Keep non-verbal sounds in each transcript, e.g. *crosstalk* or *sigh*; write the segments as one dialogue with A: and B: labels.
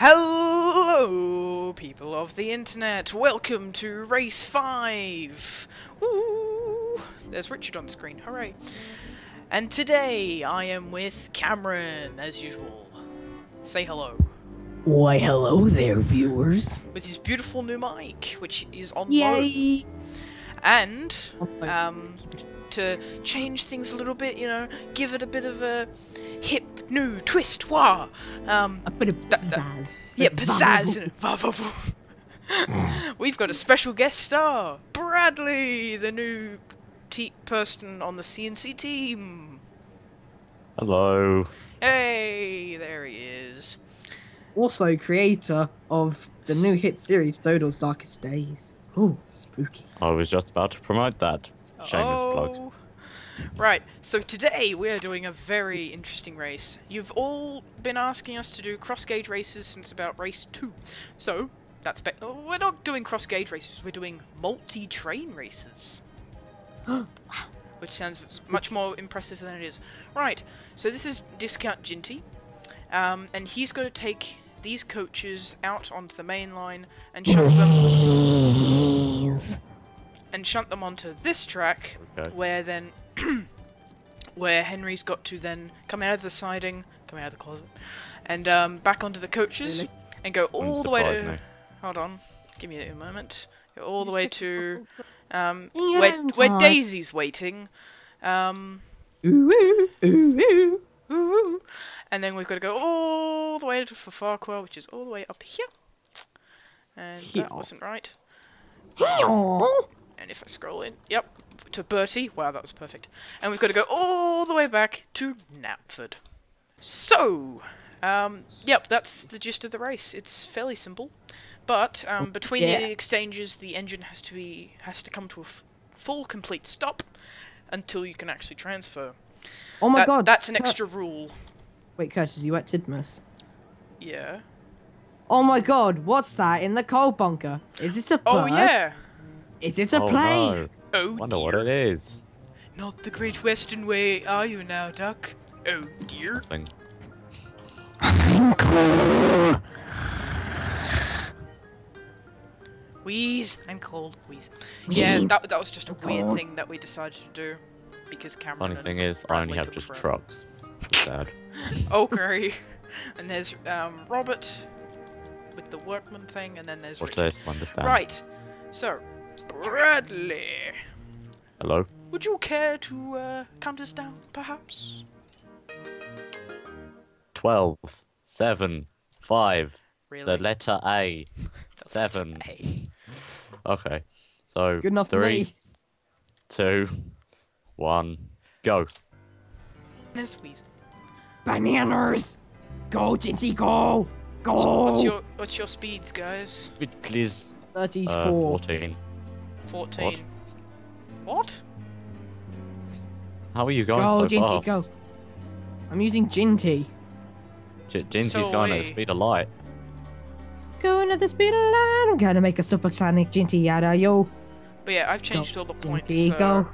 A: Hello, people of the internet. Welcome to Race 5. Ooh, there's Richard on screen. Hooray. And today I am with Cameron, as usual. Say hello.
B: Why, hello there, viewers.
A: With his beautiful new mic, which is on low.
B: Yay!
A: And,
B: Oh,
A: um, to change things a little bit, you know, give it a bit of a hip, new twist, wah! Um,
B: a bit of
A: that-
B: pizzazz.
A: Yeah,
B: Bit
A: pizzazz. *laughs* We've got a special guest star, Bradley, the new te- person on the CNC team.
C: Hello.
A: Hey, there he is.
B: Also, creator of the new hit series Dodo's Darkest Days. Ooh, spooky.
C: I was just about to promote that. Shameless plug.
A: Right, so today we're doing a very interesting race. You've all been asking us to do cross gauge races since about race 2. So, that's be- oh, we're not doing cross gauge races, we're doing multi train races. *gasps* Which sounds much more impressive than it is. Right, so this is Discount Jinty. Um, and he's going to take these coaches out onto the main line and shunt them and shunt them onto this track
C: Okay.
A: where then *clears throat* where Henry's got to then come out of the siding, come out of the closet, and um, back onto the coaches
B: Really?
A: and go
C: Wouldn't
A: all the way to.
C: me.
A: Hold on, give me a moment. Go all the way to um, where where. Daisy's waiting. Um,
B: Ooh, ooh, ooh, ooh.
A: Woo! And then we've got to go all the way to for Ffarquhar, which is all the way up here. And
B: Here.
A: that wasn't right.
B: Aw.
A: If I scroll in, yep, to Bertie. Wow, that was perfect. And we've got to go all the way back to Knapford. So, um, yep, that's the gist of the race. It's fairly simple, but um, between
B: yeah.
A: the exchanges, the engine has to be has to come to a f- full, complete stop until you can actually transfer.
B: Oh my
A: That-
B: god.
A: that's an
B: Cur-
A: extra rule.
B: Wait, Curtis, you at Tidmouth?
A: Yeah.
B: Oh my god, what's that in the coal bunker? Is it a bird?
A: Oh yeah.
B: Is it a
C: oh,
B: plane?
C: No.
A: Oh
C: Wonder
A: dear.
C: what it is.
A: Not the Great Western Way, are you now, Duck? Oh dear.
C: Something. *laughs*
A: Wheeze. I'm cold. Wheeze. Yeah, that, that was just a weird
B: cold.
A: thing that we decided to do because Cameron.
C: Funny thing is, I only have just trucks. It's sad. *laughs* *laughs*
A: Okay. and there's um, Robert with the workman thing, and then there's
C: Watch
A: Richard.
C: this, understand.
A: Right. So, Bradley,
C: Hello?
A: would you care to uh, count us down, perhaps?
C: 12, 7, 5,
A: Really?
C: the letter A. *laughs*
A: The
C: seven.
A: letter A.
C: Okay. So,
B: Good enough for
C: three,
B: me.
C: two, one, go.
A: There's Wheeze.
B: Bananas! Go, Jinty, go! Go!
A: What's your what's your speeds, guys?
C: Bit please.
B: 34.
C: Uh, 14.
A: 14. What?
C: How are you going
B: Go,
C: so
B: Jinty,
C: fast?
B: go. I'm using Jinty.
C: J- Jinty's
A: So
C: going at the speed of light.
B: Going at the speed of light. I'm gonna make a supersonic Jinty yada yo.
A: But yeah, I've changed all the points.
B: Jinty,
A: so...
B: go.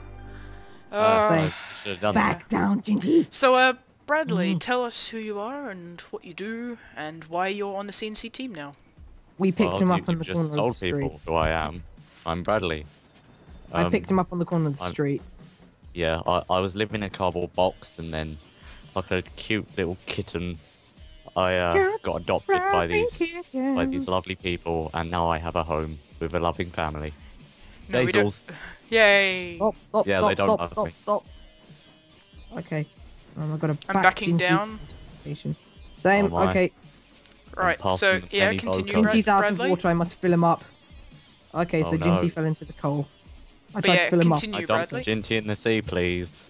A: Uh,
B: Say,
C: Should have done that.
B: Back down, Jinty.
A: So, uh, Bradley,
B: Mm.
A: tell us who you are and what you do and why you're on the CNC team now.
B: We picked
C: Well,
B: him up on
C: you've
B: the
C: just
B: corner of the
C: told
B: street.
C: people who I am. I'm Bradley.
B: I
C: Um,
B: picked him up on the corner of the
C: I'm-
B: street.
C: Yeah, I, I was living in a cardboard box and then, like a cute little kitten, I uh, got adopted by these by these lovely people, and now I have a home with a loving family.
A: No, we don't- *sighs* Yay!
B: Stop, stop,
C: Yeah,
B: stop, stop, stop,
C: me.
B: stop. Okay. Um, I've got to
A: I'm backing
B: Jinty
A: down.
B: the Station. Same,
C: Oh
B: okay.
A: Right, so yeah,
C: any
A: continue,
C: vocal.
A: Brad-
B: Jinty's out
A: Bradley.
B: of water, I must fill him up. Okay, so
C: Oh,
B: Jinty
C: no.
B: fell into the coal. I
A: But
B: tried
A: yeah,
B: to fill him up.
A: continue,
C: I dumped
A: Bradley.
C: Jinty in the sea, please.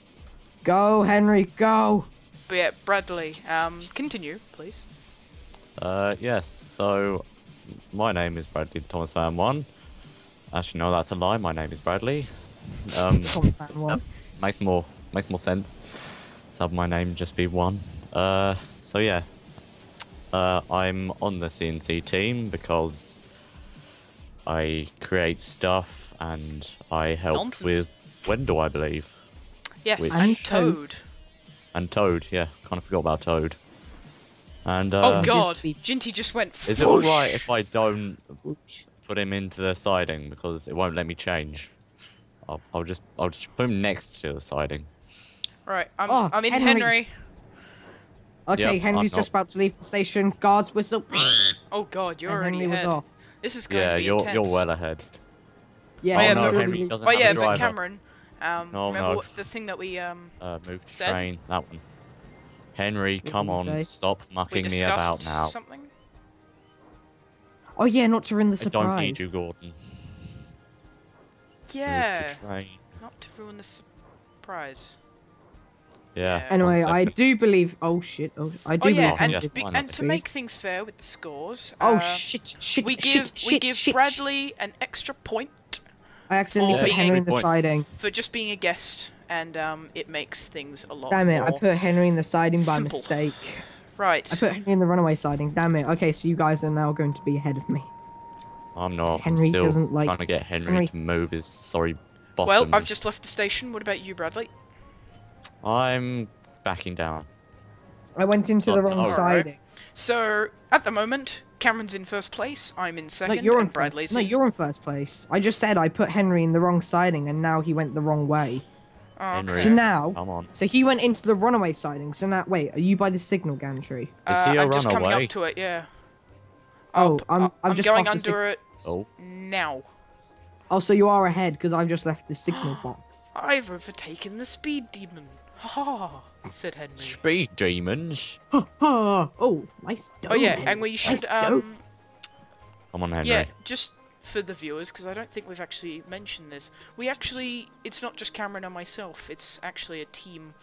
B: Go, Henry, go!
A: But yeah, Bradley, um, continue, please.
C: Uh, yes. So, my name is Bradley the Thomas Fan One. Actually, no, that's a lie. My name is Bradley. Um, *laughs*
B: Tom Fan one.
C: makes more makes more sense. So have my name just be one. Uh, so yeah, uh, I'm on the CNC team because I create stuff and I help
A: Nonsense.
C: with Wendell, I believe,
A: Yes,
C: Which-
A: and
B: And Toad.
A: Toad.
C: and Toad. Yeah, kind of forgot about Toad. And
A: oh
C: uh,
A: god,
B: be-
A: Jinty just went.
C: is it alright if I don't put him into the siding because it won't let me change? I'll, I'll just I'll just put him next to the siding.
A: Right, I'm,
B: Oh,
A: I'm in
B: Henry.
A: Henry.
B: Okay,
C: Yep,
B: Henry's
C: I'm
B: just about to leave the station. Guards whistle.
A: Oh god, you're
B: and
A: already
B: Henry was off.
A: This is going
C: Yeah,
A: to be
C: you're
A: intense.
C: you're well ahead.
B: Yeah,
A: Oh, yeah,
B: I'm
A: but-
C: Henry doesn't
A: Oh
C: have
A: yeah,
C: a
A: but. Cameron, um,
C: No,
A: remember
C: no.
A: what, the thing that we um
C: Uh, move to
A: Said?
C: train. That one. Henry,
B: What
C: come on,
B: say?
C: stop mucking me about now.
A: something?
B: Oh yeah, not to ruin the
C: I don't need you, Gordon.
A: Yeah,
C: Move to train.
A: not to ruin the surprise.
C: Yeah.
A: Yeah.
B: Anyway, I do believe. Oh shit! Oh, I do
A: Oh yeah,
B: believe.
C: Oh,
A: and,
C: yes,
A: be-
C: why
B: at
C: not?
A: and to make things fair with the scores,
B: Oh
A: uh,
B: shit! Shit!
A: we give
B: shit!
A: we give
B: shit,
A: Bradley an extra point
B: I accidentally put Henry in the
C: Point.
B: siding.
A: for just being a guest, and um, it makes things a lot.
B: Damn it! I put Henry in the siding by
A: simple.
B: mistake.
A: right.
B: I put Henry in the runaway siding. Damn it! Okay, so you guys are now going to be ahead of me.
C: I'm not.
B: Henry
C: I'm still
B: doesn't like-
C: trying to get Henry,
B: Henry-
C: to move his sorry bottom.
A: well, I've just left the station. What about you, Bradley?
C: I'm backing down.
B: I went into
C: Oh,
B: the wrong
C: alright.
B: siding.
A: So at the moment, Cameron's in first place. I'm in
B: No,
A: second.
B: you're in
A: and Bradley's
B: first. No, you're in first place. I just said I put Henry in the wrong siding, and now he went the wrong way.
A: Oh,
C: Henry.
B: So now,
C: Come on.
B: so he went into the runaway siding. So now, wait, are you by the signal gantry?
C: Is
A: Uh,
C: he a
A: I'm just coming up to it. Yeah.
B: Oh,
A: Up-
B: I'm- I'm
A: I'm
B: just
A: going under it
C: Oh,
A: now.
B: Oh, so you are ahead because I've just left the signal *gasps* box.
A: I've overtaken the speed demon. Ha ha, said Henry.
C: speed demons.
B: oh, nice.
A: Oh yeah,
B: dough,
A: and we should
B: Nice
A: um
C: Come on, Henry.
A: yeah, just for the viewers because I don't think we've actually mentioned this. We actually it's not just Cameron and myself. It's actually a team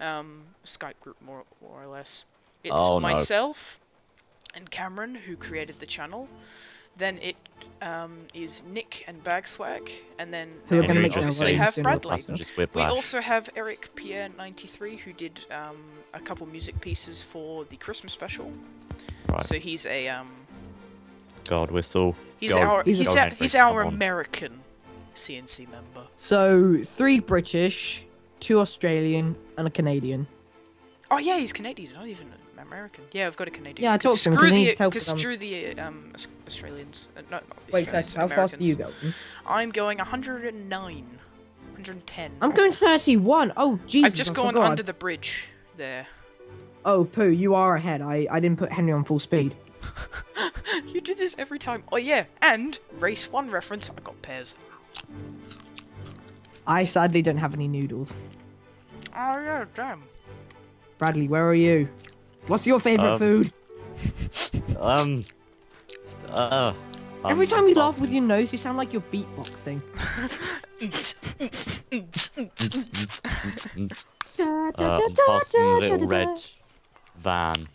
A: um Skype group more more or less. It's
C: Oh, no.
A: myself and Cameron who created the channel. Then it um, is Nick and Bagswag, and then
B: Who are
A: um,
B: gonna
A: we
B: make
A: obviously have Bradley. We also have Eric Pierre ninety three who did um, a couple music pieces for the Christmas special.
C: Right.
A: So he's a um,
C: God whistle.
A: he's
C: Go-
A: our
B: He's
A: he's,
B: a-
A: a, he's our. American CNC member.
B: So three British, two Australian, and a Canadian.
A: Oh yeah, he's Canadian, not even American. Yeah, I've got a Canadian.
B: Yeah, I talked to him 'cause
A: Screw
B: he
A: the
B: needs help
A: because
B: with, um,
A: screw the um Australians. Uh, no,
B: Wait,
A: Australians,
B: Curtis, how fast are you
A: Americans.
B: going?
A: I'm going 109, 110.
B: I'm going 31. Oh, Jesus.
A: I've just
B: I
A: gone
B: forgot.
A: under the bridge there.
B: Oh, Pooh, you are ahead. I, I didn't put Henry on full speed. *laughs*
A: you do this every time. Oh yeah, and race one reference. I got pairs.
B: I sadly don't have any noodles.
A: Oh yeah, damn.
B: Bradley, where are you? What's your favourite
C: Um,
B: food? *laughs*
C: Um. Uh.
B: Every
C: um,
B: time you laugh with your nose, you sound like you're beatboxing.
C: Uh, I'm passing the little red van.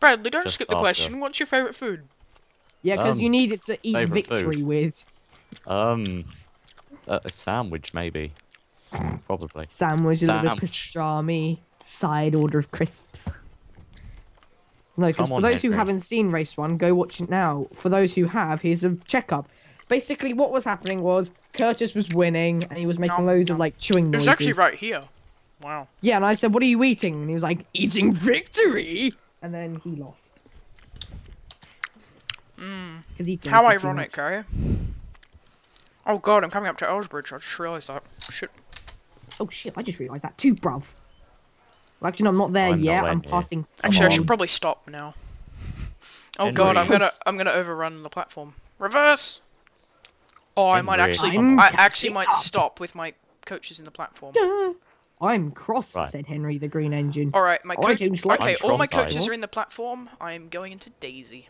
A: Bradley, don't
C: Just
A: skip the
C: after.
A: question. What's your favourite food?
B: Yeah, because
C: Um,
B: you need it to eat victory
C: food.
B: with.
C: Um. A, a sandwich, maybe. Probably.
B: Sandwich, a little
C: Sandwich.
B: pastrami, side order of crisps. No, because for
C: on,
B: those who haven't seen Race 1, go watch it now. For those who have, here's a checkup. Basically, what was happening was Curtis was winning and he was making
A: Nom,
B: loads of like chewing
A: It
B: noises.
A: was actually right here. Wow.
B: Yeah, and I said, "What are you eating?" And he was like, "Eating victory." And then he lost
A: Mm.
B: because he.
A: How ironic,
B: much.
A: eh? Oh god, I'm coming up to Elsbridge. I just realised that. Shit.
B: Oh shit! I just realised that too, bruv. Well, actually, no, I'm not there
C: I'm
B: yet.
C: nowhere
B: I'm
C: near.
B: passing.
A: Actually, I should probably stop now. Oh
C: Henry.
A: god, I'm gonna I'm gonna overrun the platform. Reverse. Oh, I might actually
B: I'm
A: I actually might
B: up.
A: stop with my coaches in the platform.
B: Duh. I'm cross,"
C: Right.
B: said Henry, the Green Engine.
A: All right, my coach.
B: changed
A: Okay,
C: I'm
A: all my
C: cross-eyed.
A: coaches are in the platform. I'm going into Daisy.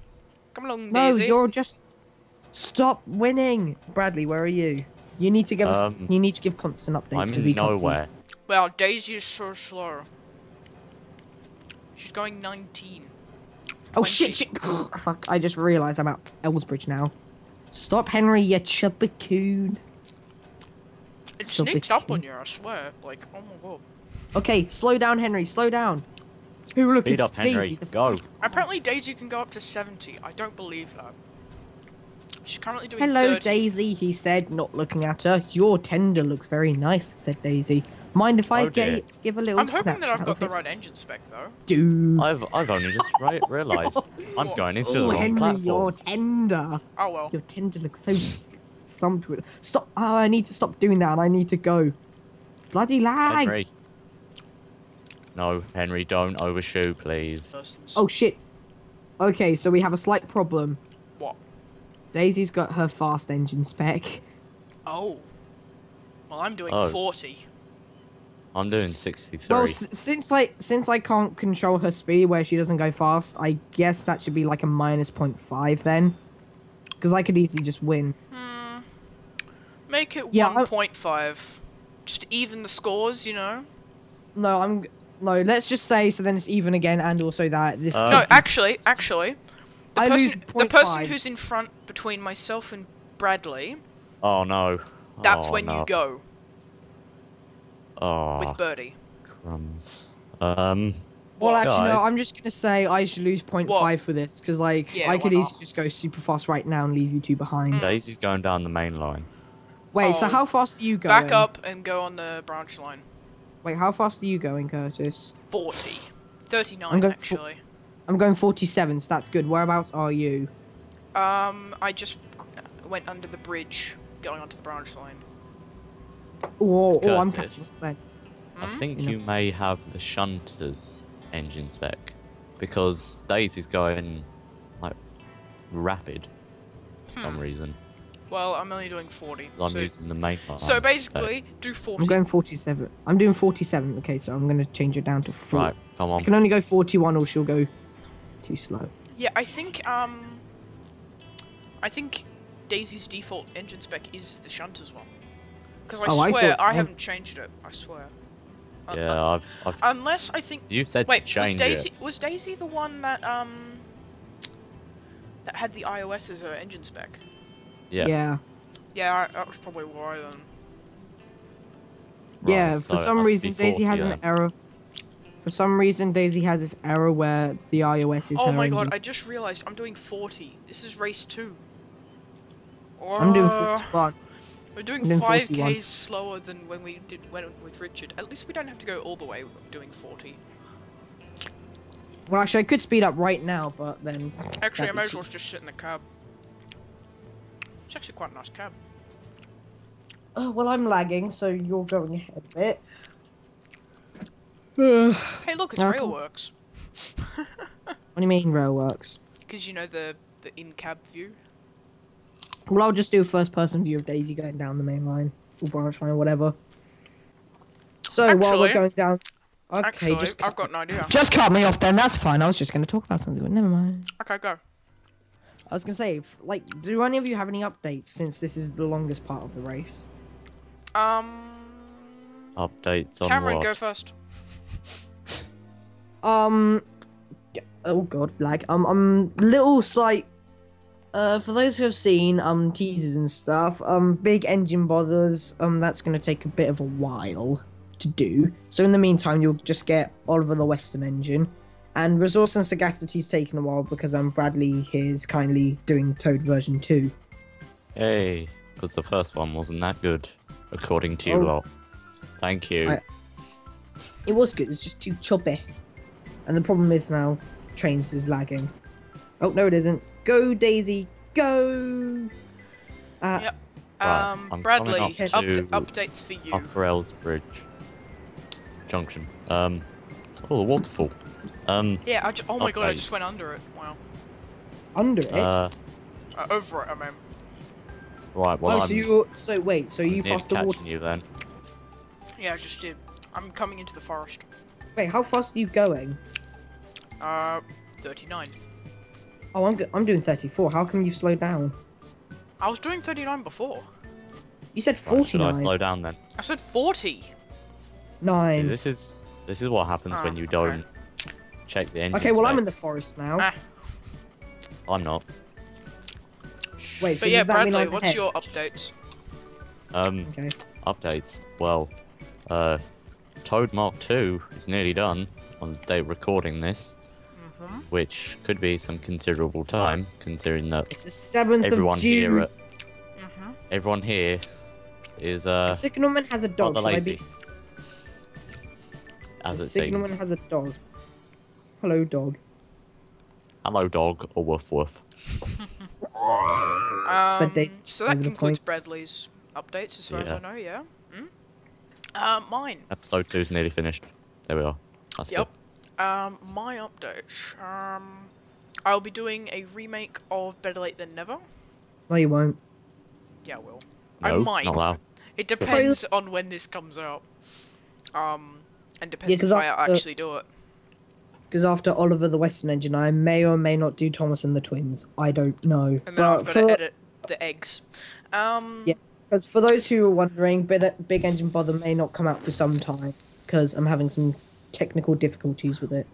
A: Come along,
B: No,
A: Daisy.
B: you're just stop winning, Bradley. Where are you? You need to give us.
C: Um,
B: You need to give constant updates.
C: I'm
B: 'cause
C: in
B: we can't
C: nowhere.
A: Well, Daisy is so slow. She's going 19.
B: Oh
A: 20.
B: shit! shit. *gasps* Oh, fuck! I just realised I'm at Elsbridge now. Stop, Henry, you chubby coon.
A: It
B: So
A: sneaks up on you, I swear. Like, oh my god.
B: Okay, slow down, Henry. Slow down. Who look?
C: Speed
B: it's
C: up, Henry.
B: Daisy. The
C: Go.
A: Apparently, Daisy can go up to 70. I don't believe that. She's currently doing
B: Hello,
A: 30.
B: Daisy, he said, not looking at her. Your tender looks very nice, said Daisy. Mind if I
C: Oh,
B: get, give a little
A: I'm hoping that I've got the right engine spec though.
B: Dude.
C: I've I've only just re- realised *laughs* I'm going into the
B: Oh,
C: wrong
B: Henry,
C: platform.
B: you're tender.
A: Oh well.
B: Your tender looks so s- sumptuous. Stop. Oh, I need to stop doing that and I need to go. Bloody lag.
C: Henry. No, Henry, don't overshoot, please.
B: Oh, shit. Okay, so we have a slight problem.
A: What?
B: Daisy's got her fast engine spec.
A: Oh. Well, I'm doing
C: Oh.
A: 40.
C: I'm doing 63.
B: Well, s- since I since I can't control her speed where she doesn't go fast, I guess that should be like a minus 0.5 then. Because I could easily just win.
A: Hmm. Make it
B: Yeah,
A: 1.5. Just even the scores, you know?
B: No, I'm. No, let's just say so then it's even again, and also that this.
C: Uh,
A: no, actually, actually. The
B: I lose
A: person, the person
B: 0.5.
A: who's in front between myself and Bradley,
C: oh no.
A: that's
C: Oh,
A: when
C: no.
A: you go
C: Oh,
A: with Bertie.
C: crumbs. Um,
B: well,
A: What?
B: actually, no. I'm just gonna say I should lose 0.5
A: What?
B: for this because like
A: Yeah,
B: I could easily just go super fast right now and leave you two behind.
A: Mm.
C: Daisy's going down the main line.
B: Wait, so
A: Oh.
B: how fast are you going?
A: Back up and go on the branch line.
B: Wait, how fast are you going, Curtis?
A: 40. 39,
B: I'm going
A: actually.
B: I'm going 47, so that's good. Whereabouts are you?
A: Um, I just went under the bridge going onto the branch line.
B: Oh, oh I'm catching up then.
C: I
A: Hmm?
C: think
B: Enough.
C: you may have the shunter's engine spec because Daisy's going like rapid for some
A: Hmm.
C: reason.
A: Well, I'm only doing 40.
C: I'm
A: So,
C: using the main line.
A: so
C: spec.
A: basically, do 40.
B: I'm going 47. I'm doing 47. Okay, so I'm gonna change it down to four.
C: right, come
B: I
C: on.
B: can only go 41 or she'll go too slow.
A: Yeah, I think, um... I think Daisy's default engine spec is the shunters one. Because I
B: Oh,
A: swear, I,
B: thought-
A: haven't changed it. I swear.
C: Yeah,
A: un-
C: I've, I've.
A: unless I think...
C: You said
A: Wait,
C: to
A: was Daisy,
C: it.
A: was Daisy the one that, um... That had the iOS as her engine spec?
C: Yes.
B: Yeah.
A: Yeah, I, that was probably why then.
C: Right,
B: yeah,
C: so
B: for some
C: must be
B: reason Daisy
C: 40
B: has an error. For some reason Daisy has this error where the iOS is
A: oh
B: her
A: my
B: engine.
A: god, I just realized I'm doing 40. This is race 2.
B: I'm doing
A: Uh,
B: 41.
A: We're doing 5
B: 41.
A: k's slower than when we did went with Richard. At least we don't have to go all the way doing 40.
B: Well, actually, I could speed up right now, but then.
A: Actually, I
B: that'd
A: might as well just sit in the cab. It's actually quite a nice cab.
B: Oh, well, I'm lagging, so you're going ahead a bit.
A: Hey, look, it's
B: Okay.
A: Railworks. *laughs*
B: What do you mean, Railworks?
A: Because you know the the in-cab view.
B: Well, I'll just do a first person view of Daisy going down the main line, or branch line, or whatever. So, while we're going down. Okay,
A: Actually,
B: just
A: I've got an idea.
B: just cut me off then, that's fine. I was just going to talk about something, but never mind.
A: Okay, go.
B: I was going to say, if, like, do any of you have any updates since this is the longest part of the race?
A: Um,
C: Updates on
A: Cameron,
C: what?
A: go first. *laughs*
B: Um. Oh god, lag. Um, um, little slight. Uh, for those who have seen um teasers and stuff, um, big engine bothers. Um, that's gonna take a bit of a while to do. So in the meantime, you'll just get Oliver the Western engine, and Resource and Sagacity's taken a while because um Bradley here is kindly doing Toad version two.
C: Hey, because the first one wasn't that good, according to you
B: Oh.
C: lot. Thank you.
B: I- It was good. It's just too choppy, and the problem is now Trainz is lagging. Oh no, it isn't. Go Daisy, go! Uh,
A: Yep.
C: Right,
A: Um,
C: I'm
A: Bradley,
C: coming
B: up
A: up-
C: to
A: updates for you.
C: Upper Elsbridge Junction. Um, oh, the waterfall. Um,
A: Yeah, I ju- oh my god, I just went under it. Wow.
B: under it.
C: uh,
A: Uh, over it, I mean.
C: right. Well,
B: oh,
C: I'm
B: so you so wait, so
C: I'm
B: you
C: nearly
B: passed the
C: catching
B: water.
C: you then.
A: Yeah, I just did. I'm coming into the forest.
B: Wait, how fast are you going?
A: Uh, 39.
B: Oh, I'm go- I'm doing 34. How come you've slowed down?
A: I was doing 39 before.
B: You said
C: Right, should I
B: 49.
C: slow down then?
A: I said 40.
C: See,
B: Nine.
C: this is this is what happens when
A: Oh,
C: you
A: okay.
C: don't check the engine.
B: Okay, well I'm in the forest now.
A: Ah.
C: I'm not.
B: Wait, so
A: but yeah,
B: does that mean
A: Bradley, what's
B: ahead?
A: your updates?
C: Um,
B: Okay.
C: updates. Well, uh, Toad Mark II is nearly done on the day recording this, Which could be some considerable time, considering that
B: It's the seventh
C: everyone
B: of June.
C: here, at,
A: Mm-hmm.
C: everyone here is uh,
B: Signalman has a dog.
C: rather
B: Should I
C: lazy.
B: be?
C: as
B: the
C: it
B: signalman
C: seems.
B: has a dog. Hello, dog.
C: Hello, dog, or woof woof. *laughs*
A: Um, so that
B: over
A: concludes
B: points.
A: Bradley's updates, as far as I know. Yeah. Mm? Uh, mine.
C: Episode two's nearly finished. There we are. That's
A: Yep. Um, my update. Um, I'll be doing a remake of Better Late Than Never.
B: No, you won't.
A: Yeah, I will.
C: good.
A: I
C: No,
A: might.
C: not allowed.
A: It depends on when this comes out. Um, and depends
B: 'cause
A: if I actually do it.
B: Because after Oliver the Western Engine, I may or may not do Thomas and the Twins. I don't know.
A: And then
B: But
A: I've got
B: for,
A: to edit the eggs. Um,
B: Yeah. Because for those who are wondering, Big, Big Engine Bother may not come out for some time because I'm having some technical difficulties with it.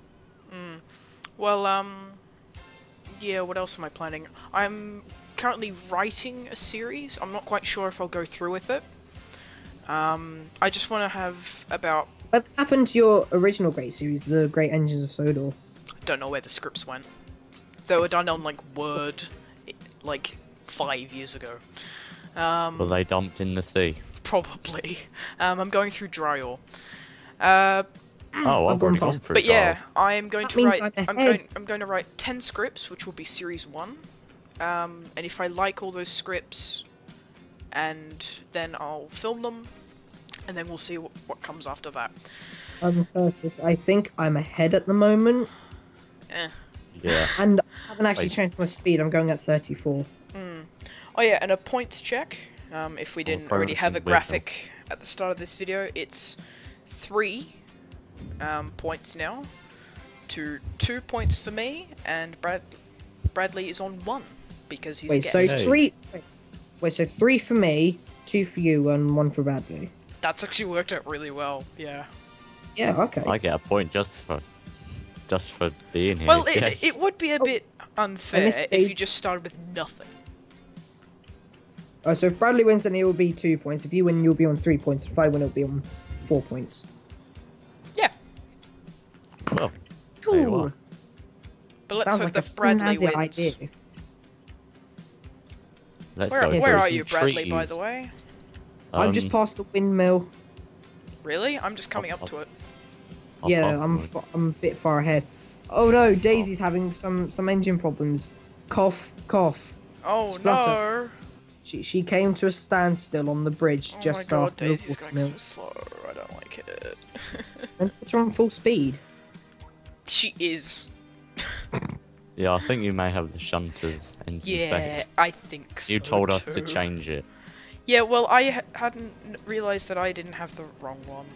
A: Well, um, yeah, what else am I planning? I'm currently writing a series. I'm not quite sure if I'll go through with it. Um, I just want to have about,
B: What happened to your original great series, the Great Engines of Sodor?
A: don't know where the scripts went. They were done on, like, Word, like, five years ago. Um,
C: Were they dumped in the sea?
A: probably. Um, I'm going through Dryaw. Uh,
C: Oh,
B: I've
C: I've
B: gone
C: already gone
B: past-
C: through
A: But yeah. I am going
B: That
A: to write.
B: I'm
A: I'm going. I'm going to write ten scripts, which will be series one. Um, and if I like all those scripts, and then I'll film them, and then we'll see what, what comes after that.
B: Um, Curtis, I think I'm ahead at the moment,
A: Eh.
C: Yeah. *laughs*
B: and I haven't actually
C: Wait.
B: changed my speed. I'm going at 34.
A: Oh yeah, and a points check. Um, if we didn't already have a graphic at the start of this video, it's three um, points now, to two points for me, and Brad Bradley is on one because he's
B: Wait, so.
C: Hey.
B: three. Wait, wait, so three for me, two for you, and one for Bradley.
A: That's actually worked out really well. Yeah.
B: Yeah, okay.
C: I get a point just for just for being here.
A: Well, it, it would be a
B: Oh,
A: bit unfair
B: missed
A: if you just started with nothing.
B: Oh, so if Bradley wins, then it will be two points. If you win, you'll be on three points. If I win, it'll be on four points.
A: Yeah,
C: well, There you are.
A: but let's
B: Sounds
A: hope
B: like a
A: that Bradley
B: snazzy
A: wins.
B: idea.
C: let's
A: Where,
C: go
A: where are you, Bradley? By the way,
B: I'm just
C: Um,
B: past the windmill.
A: really? I'm just coming up
C: I'll-
A: to it.
C: I'll
B: yeah, I'm
C: them.
B: fa- I'm a bit far ahead. Oh no, Daisy's having some some engine problems. Cough, cough.
A: Oh
B: Splutter.
A: no!
B: She she came to a standstill on the bridge
A: Oh
B: just
A: my god,
B: after the
A: Daisy's going
B: watermill.
A: so slow. I don't like it. *laughs*
B: And it's on full speed.
A: She is.
C: Yeah, I think you may have the shunters engine
A: Yeah,
C: spec.
A: I think so.
C: You told us to change it.
A: Yeah, well, I hadn't realized that I didn't have the wrong one.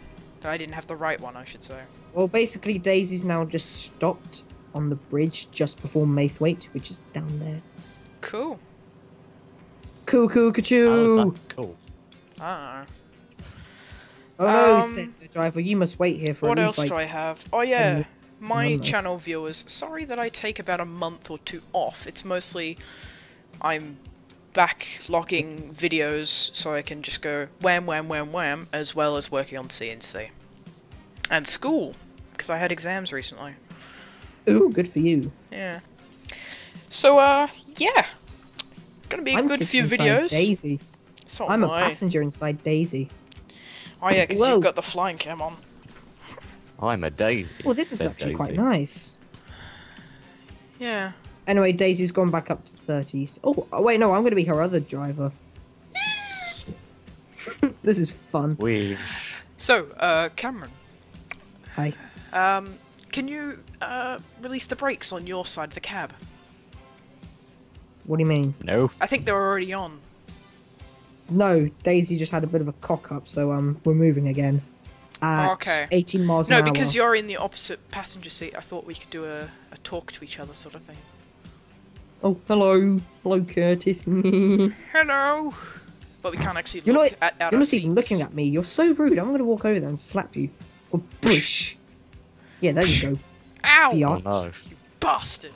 A: That I didn't have the right one, I should say.
B: Well, basically, Daisy's now just stopped on the bridge just before Maithwaite, which is down there.
A: Cool.
B: Cool, cool,
C: How is
B: ka-choo!
C: cool?
A: Ah.
B: Oh no,
A: Um,
B: said the driver, you must wait here for
A: What
B: at
A: else
B: least like
A: do I have? Oh yeah,
B: minute.
A: My channel viewers. Sorry that I take about a month or two off. It's mostly I'm backlogging videos so I can just go wham wham wham wham as well as working on CNC and school because I had exams recently.
B: Ooh, good for you.
A: Yeah. So uh yeah, gonna be a
B: I'm
A: good few videos.
B: Daisy.
A: So
B: I'm a passenger inside Daisy.
A: Oh yeah, because you've got the flying cam on.
C: I'm a daisy.
B: Well, this is
C: said
B: actually quite nice.
A: Yeah.
B: Anyway, Daisy's gone back up to 30s. Oh, oh, wait, no, I'm going to be her other driver. *laughs* this is fun.
C: We.
A: So uh, Cameron.
B: Hi.
A: Um, can you uh, release the brakes on your side of the cab?
B: What do you mean?
C: No.
A: I think they're already on.
B: No, Daisy just had a bit of a cock up, so um, we're moving again. At
A: Okay.
B: 18 miles
A: No,
B: an hour.
A: because you're in the opposite passenger seat. I thought we could do a, a talk to each other sort of thing.
B: Oh, hello. Hello, Curtis. *laughs*
A: Hello. But we can't actually
B: You're
A: look
B: not-
A: at, at our
B: not even looking at me. You're so rude. I'm going to walk over there and slap you. Or push. yeah, there you go.
A: Ow!
B: Be
C: Oh no.
A: You bastard!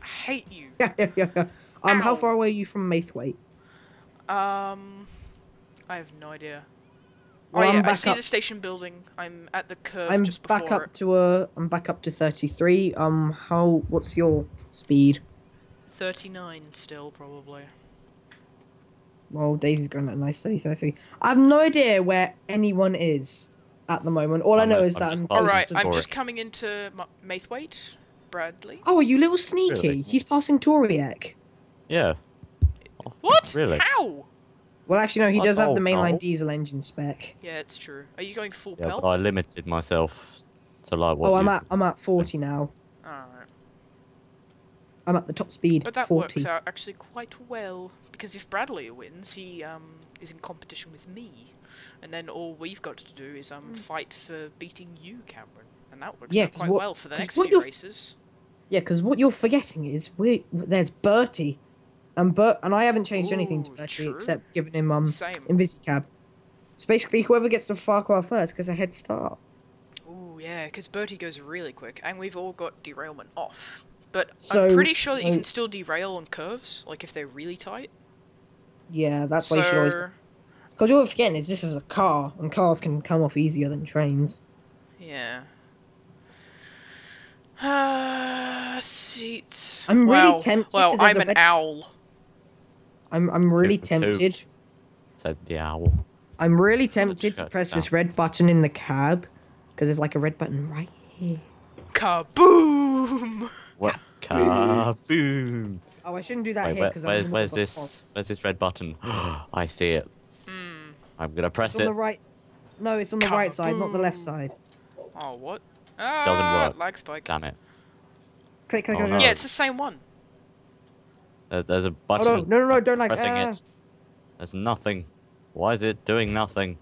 A: I hate you.
B: Yeah, *laughs* yeah, yeah, yeah. Um, how far away are you from Maithwaite?
A: Um, I have no idea.
B: Well,
A: oh
B: I'm
A: yeah, I
B: back
A: see
B: up-
A: the station building. I'm at the curve
B: I'm
A: just before
B: back up
A: it.
B: to uh, I'm back up to 33. Um, how? What's your speed?
A: 39 still, probably.
B: Well, Daisy's going at a nice steady 33. I have no idea where anyone is. at the moment. All I
C: I'm
B: know
C: a-
B: is
C: I'm
B: that I'm
A: All right, I'm
C: Toryreck.
A: just coming into Ma- Maithwaite, Bradley.
B: Oh, are you little sneaky?
C: Really?
B: He's passing Toryreck.
C: Yeah.
A: What?
C: Really?
A: How?
B: Well, actually, no, he does have the mainline
C: no.
B: diesel engine spec.
A: Yeah, it's true. Are you going full
C: Yeah,
A: pelt?
C: but I limited myself to like what
B: oh, I'm at I'm at 40 now.
A: Alright.
B: I'm at the top speed.
A: But that
B: 40.
A: works out actually quite well because if Bradley wins, he um is in competition with me, and then all we've got to do is um fight for beating you, Cameron, and that works
B: Yeah,
A: out
B: 'cause
A: quite
B: what-
A: well for the next few races.
B: Yeah, because what you're forgetting is we there's Bertie, and Bert and I haven't changed anything to Bertie except giving him um
A: Same.
B: Invisicab. So basically, whoever gets to Ffarquhar first gets a head start.
A: Oh yeah, because Bertie goes really quick, and we've all got derailment off. But
B: So,
A: I'm pretty sure that you can still derail on curves, like if they're really tight.
B: Yeah, that's why you should always. Because what you're forgetting is this is a car, and cars can come off easier than trains.
A: yeah. Uh, *sighs* seats.
B: I'm really
A: Wow.
B: tempted
A: Well, I'm an owl.
B: I'm I'm really
C: Hoot and toot.
B: tempted.
C: said the owl.
B: I'm really tempted to press
C: down.
B: this red button in the cab, because there's like a red button right here.
A: Kaboom!
C: What? Kaboom!
B: Oh, I shouldn't do that
C: Wait,
B: here because
C: where,
B: I'm
C: where's this? Where's this red button? *gasps* I see it.
A: Hmm.
C: I'm gonna press
B: It's on
C: it.
B: the right. No, it's on the right side, not the left side.
A: Oh, what? Ah, Doesn't
C: work.
A: Lag spike.
C: Damn it.
B: Click, click,
C: Oh,
B: click.
C: no.
B: click.
A: Yeah, it's the same one.
C: There, there's a
B: Oh
C: button.
B: no, no, no, no, don't like.
C: pressing
B: Ah.
C: it. There's nothing. Why is it doing nothing?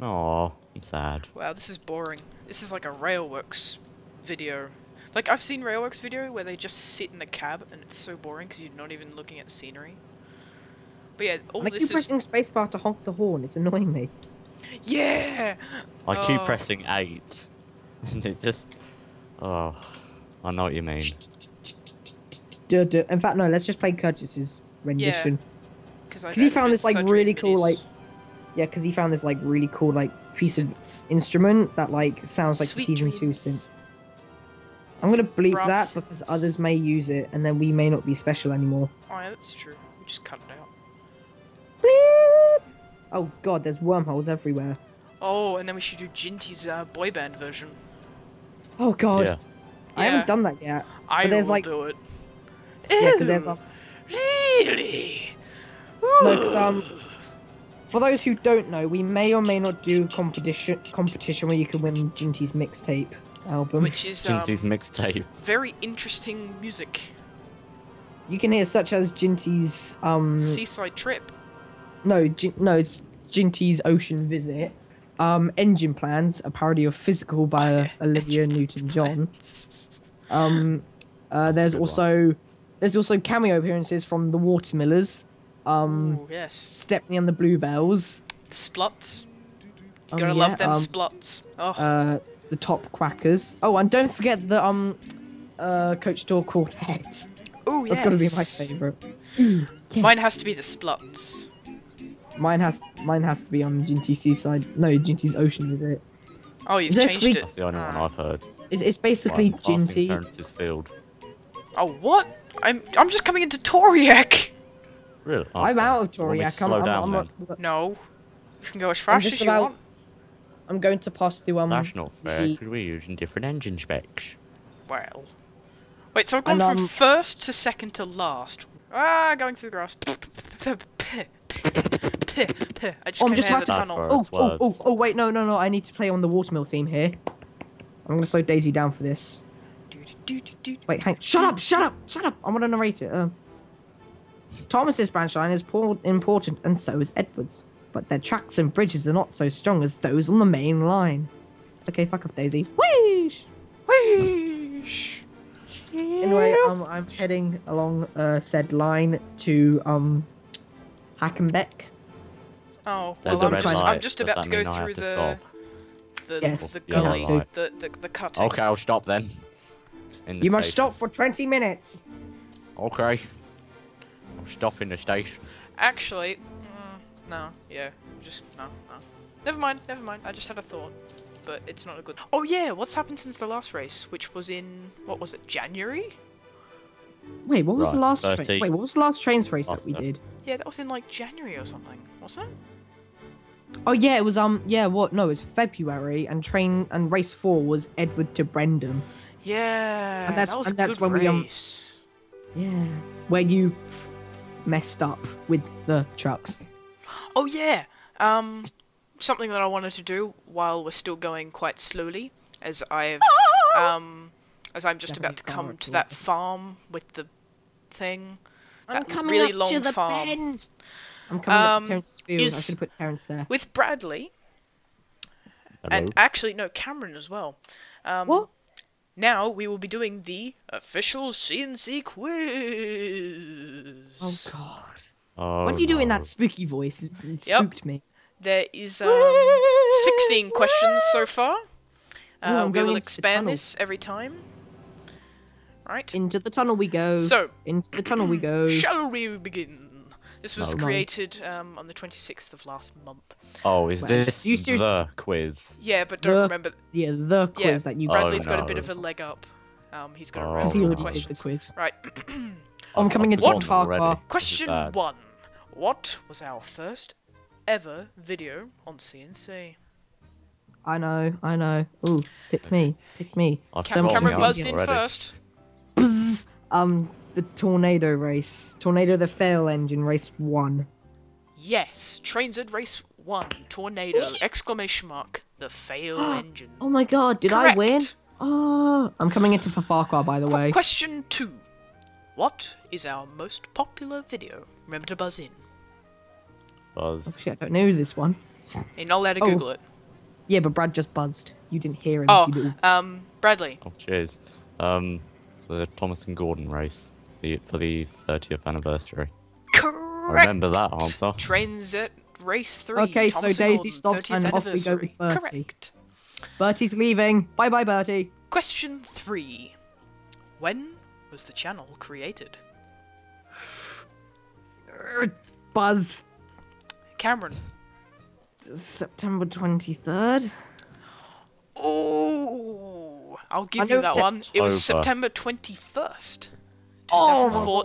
C: Oh, I'm sad.
A: Wow, this is boring. This is like a Railworks video. Like, I've seen Railworks video where they just sit in the cab and it's so boring because you're not even looking at the scenery. But yeah, all
B: Like
A: this
B: you
A: is...
B: pressing spacebar to honk the horn. It's annoying me.
A: Yeah!
C: I keep
A: Oh.
C: pressing eight, *laughs* and it just. Oh, I know what you mean.
B: Duh, duh. In fact, no. Let's just play Curtis's rendition.
A: Because
B: Because he found this like really cool like. Yeah, because he found this like really cool like piece of instrument that like sounds like
A: Sweet
B: season two
A: dreams.
B: synths. I'm gonna bleep
A: Rough
B: that because others may use it, and then we may not be special anymore.
A: Oh yeah, that's true. We just cut it out.
B: Bleep! Oh god, there's wormholes everywhere.
A: Oh, and then we should do Jinty's uh, boy band version.
B: Oh god,
C: Yeah.
B: I
A: Yeah.
B: haven't done that yet.
A: I
B: But there's,
A: will
B: like-
A: do it.
B: Yeah, because there's
A: Ew,
B: um,
A: Really?
B: no, 'cause, um, for those who don't know, we may or may not do competition competition where you can win Jinty's mixtape album.
A: Which is um,
C: Jinty's mixtape.
A: very interesting music.
B: You can hear such as Jinty's um
A: Seaside Trip.
B: no Jin- no it's Jinty's Ocean Visit, um Engine Plans, a parody of Physical by uh, *laughs* Olivia Newton-John. Um, uh, there's
C: also one.
B: Also there's also cameo appearances from the Watermillers, um
A: Ooh, yes.
B: Stepney and the Bluebells,
A: The Spluts. You
B: um,
A: gotta
B: yeah,
A: love them
B: um,
A: Spluts. Oh,
B: uh, the Top Quackers. Oh, and don't forget the um uh Coach Door Quartet.
A: Ooh,
B: That's gotta be my
A: yes.
B: favorite. *clears throat* yeah.
A: Mine has to be the Spluts.
B: Mine has mine has to be on Jinty's Seaside. No, Jinty's Ocean is it?
A: Oh, you've
B: Basically-
A: changed it.
C: That's the only one
A: Ah.
C: I've heard.
B: It's, it's basically
C: Like, passing
B: Jinty.
C: Clarence's field.
A: Oh, what? I'm I'm just coming into Toryreck.
C: Really? Oh,
B: I'm out of
C: You want me to
B: Toryreck. I'm,
C: slow
B: I'm, I'm,
C: then?
A: No. You can go as fast
B: just
A: as you
B: about-
A: want.
B: I'm going to pass through um.
C: That's not fair, because we're using different engine specs.
A: Well. Wait, so I've gone
B: And,
A: from
B: um,
A: first to second to last. Ah, going through the grass. I just
B: Oh, I'm just
A: out the
B: about
C: to-
A: tunnel.
C: for-
B: Oh,
C: First
B: oh, oh, oh, wait, no, no, no. I need to play on the watermill theme here. I'm gonna slow Daisy down for this. Wait, hang. Shut up! Shut up! Shut up! I want to narrate it. Um, Thomas's branch line is por- important, and so is Edward's. But their tracks and bridges are not so strong as those on the main line. Okay, fuck off, Daisy. Whoosh!
A: Whoosh.
B: Anyway, um, I'm heading along uh, said line to um, Hackenbeck.
A: Oh,
C: There's
A: well,
B: a
A: I'm
B: red
A: just, I'm just about to go
C: mean I have
A: through
C: to
A: the, the,
B: Yes,
A: the gully, the, the, the cutting.
C: Okay, I'll stop then. In the
B: You must
C: station.
B: stop for 20 minutes.
C: Okay. I'm stopping the station.
A: Actually, mm, no, yeah, just, no, no. Never mind, never mind, I just had a thought. But it's not a good... Oh yeah, what's happened since the last race, which was in, what was it, January?
B: Wait, what was the last
C: 30.
B: train? Wait, what was the last Trainz race that we
C: thir-
B: did?
A: Yeah, that was in like January or something, wasn't it?
B: Oh yeah, it was um yeah what no it was February and train and race four was Edward to Brendam.
A: Yeah,
B: And that's-
A: that
B: and
A: a
B: that's when we, um. Yeah, where you f- messed up with the trucks.
A: Oh yeah. Um, something that I wanted to do while we're still going quite slowly, as I've *laughs* um, as I'm just about to come to that farm with the thing.
B: I'm
A: That
B: coming
A: really
B: up
A: long
B: to the
A: farm.
B: bend. I'm coming up
A: Um,
B: to Terence's field. I should have put Terence there.
A: With Bradley
C: Hello.
A: and actually no Cameron as well. Um,
B: What?
A: Now we will be doing the official CNC quiz.
B: Oh god.
C: oh,
B: What do you do in that spooky voice? It
A: Yep.
B: spooked me.
A: There is um, *laughs* 16 questions so far.
B: I'm
A: Uh, we
B: going
A: will expand this every time. Right.
B: Into the tunnel we go.
A: So,
B: Into the tunnel we go.
A: shall we begin? This was
C: No.
A: created um, on the 26th of last month.
C: Oh, is
B: Well,
C: this
B: do you seriously-
C: the quiz?
A: Yeah, but don't
B: The-
A: remember.
B: yeah, the quiz
A: Yeah,
B: that you
C: Oh,
A: Bradley's got a bit of a leg up. Um, he's got
C: Oh,
A: a
B: because he
A: round
B: already
A: of
B: did the quiz.
A: Right. *clears throat*
B: I'm coming
C: I've
B: into
C: won
B: the far
C: already.
B: bar.
C: This is
A: Question one. What was our first ever video on CNC?
B: I know, I know. Ooh, pick me, pick me.
C: I've
A: Cam-
B: much
A: Cameron buzzed in
C: already.
A: first.
B: Bzz. Um, the tornado race, tornado the fail engine race one.
A: Yes, Trainz at Race 1, Tornado, exclamation mark, the fail *gasps* engine.
B: Oh my god, did I win?
A: Correct.
B: Oh, I'm coming into Ffarquhar by the
A: Qu-
B: way.
A: question 2. What is our most popular video? Remember to buzz in. Buzz.
B: Oh
C: Buzz.
B: shit, I don't know this one.
A: You're not allowed to
B: Oh.
A: Google it.
B: Yeah, but Brad just buzzed. You didn't hear him.
A: Oh, um, Bradley.
C: Oh, cheers. Um, the Thomas and Gordon race the, for the 30th anniversary. I
A: Correct.
C: remember that answer.
A: Transit Race 3.
B: Okay, so
A: Thomas and
B: Daisy
A: Gordon,
B: stopped
A: 30th
B: and off we go with. Bertie.
A: Correct.
B: Bertie's leaving. Bye bye, Bertie.
A: Question 3. When was the channel created?
B: Er, Buzz.
A: Cameron.
B: September 23rd.
A: Oh, I'll give you that one. It was September 21st,
B: Oh,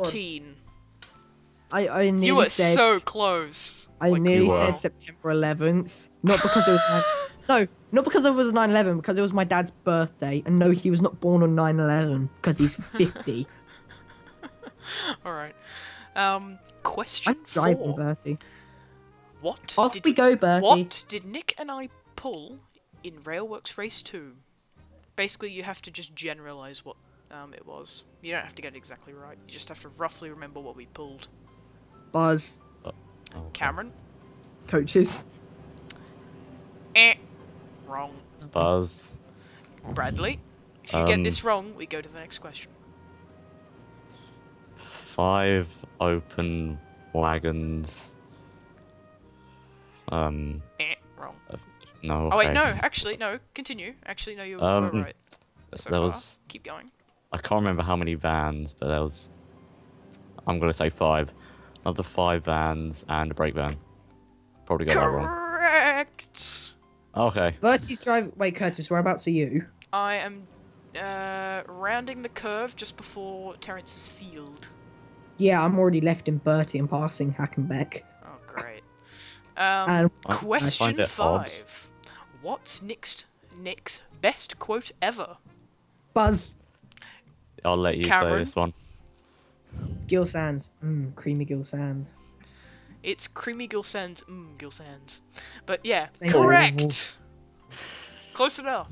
B: I, I nearly
A: you were
B: said.
A: so close.
B: I
A: Like,
B: nearly said September 11th. Not because it was. Nine, *laughs* no, not because it was 9 11, because it was my dad's birthday. And no, he was not born on 9 11, because he's 50. *laughs*
A: All right. Um, question
B: I'm driving
A: four.
B: Bertie.
A: What
B: Off
A: did,
B: we go, Bertie.
A: What did Nick and I pull in Railworks Race 2? Basically, you have to just generalize what um, it was. You don't have to get it exactly right. You just have to roughly remember what we pulled.
B: Buzz.
C: Oh, okay.
A: Cameron?
B: Coaches.
A: Eh. Wrong.
C: Buzz.
A: Bradley? If you get
C: Um,
A: this wrong, we go to the next question.
C: Five open wagons. Um,
A: Eh. Wrong.
C: uh, no.
A: Oh wait,
C: okay.
A: no. Actually, no. Continue. Actually, no. You were
C: Um,
A: right. So
C: there
A: far.
C: was
A: Keep going.
C: I can't remember how many vans, but there was. I'm gonna say five. Another five vans and a brake van. Probably got that wrong.
A: Correct.
C: Okay.
B: Bertie's driving. Wait, Curtis, whereabouts are you?
A: I am uh, rounding the curve just before Terence's field.
B: Yeah, I'm already left in Bertie and passing Hackenbeck.
A: Oh, great. Um,
B: And
C: I- I
A: question
C: find it odd.
A: five. What's Nick's Nick's best quote ever?
B: Buzz.
C: I'll let you
A: Cameron?
C: say this one.
B: Gill Sands. Mmm, creamy Gill Sands.
A: It's creamy Gill Sands. Mmm, Gill Sands. But yeah,
B: Same
A: correct.
B: level.
A: Close enough.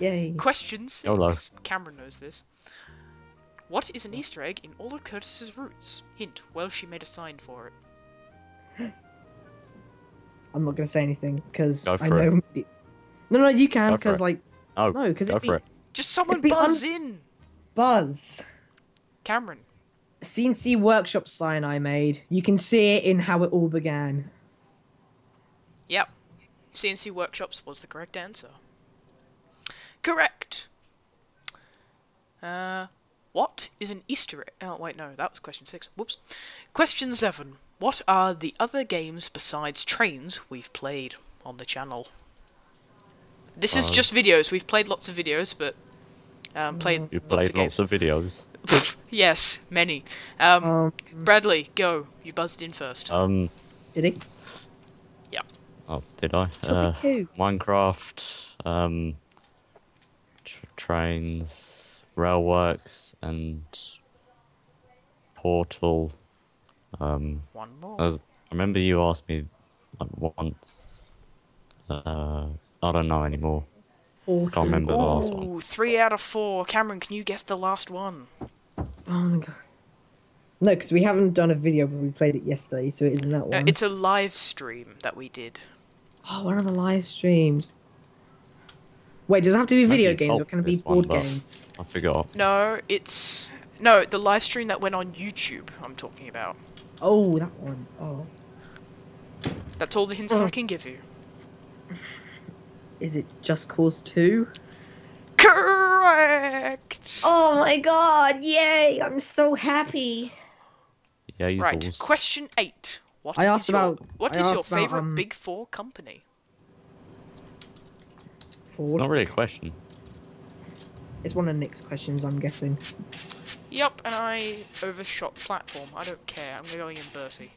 B: Yay.
A: Question six.
C: Hello.
A: Cameron knows this. What is an Easter egg in all of Curtis's roots? Hint: Well, she made a sign for it. *gasps*
B: I'm not gonna say anything because I
C: for it.
B: know. No, no, you can
C: Go
B: because like
C: Oh,
B: no, because
C: go
B: it'd be
C: it.
A: Just someone
B: be
A: buzz
B: un-
A: in.
B: Buzz.
A: Cameron.
B: CNC workshop sign I made. You can see it in how it all began.
A: Yep. CNC Workshops was the correct answer. Correct. Uh, what is an Easter egg? Oh, wait, no, that was question six. Whoops. Question seven. What are the other games besides Trainz we've played on the channel? This is just videos. We've played lots of videos, but um, played
C: You
A: lots
C: played
A: of
C: lots of videos.
A: yes, many. Um,
B: Um,
A: Bradley, go. You buzzed in first.
C: Um,
B: did it?
A: Yeah.
C: Oh, did I?
B: Chubby
C: Uh, Minecraft, um, tr- Trainz, railworks, and Portal. Um,
A: One more.
C: I, was, I remember you asked me like, once. Uh, I don't know anymore. Can't remember the last one.
A: Ooh, three out of four. Cameron, can you guess the last one?
B: Oh my god. No, because we haven't done a video, but we played it yesterday, so it isn't that
A: No,
B: one.
A: it's a live stream that we did.
B: Oh, one of the live streams. Wait, does it have to be
C: Maybe
B: video games or
C: told
B: can it be
C: this one,
B: board games?
C: I forgot.
A: No, it's no the live stream that went on YouTube. I'm talking about.
B: Oh, that one. Oh.
A: That's all the hints that I
B: Oh.
A: can give you.
B: Is it Just Cause 2?
A: Correct.
B: Oh my god, yay! I'm so happy.
C: Yeah, you
A: right.
C: fools.
A: Question eight. What
B: I
A: is
B: asked
A: your,
B: about-
A: What
B: I
A: is your
B: asked about,
A: favorite
B: um,
A: Big Four company?
C: It's not really a question.
B: It's one of Nick's questions, I'm guessing.
A: Yep, and I overshot platform. I don't care. I'm going in Bertie.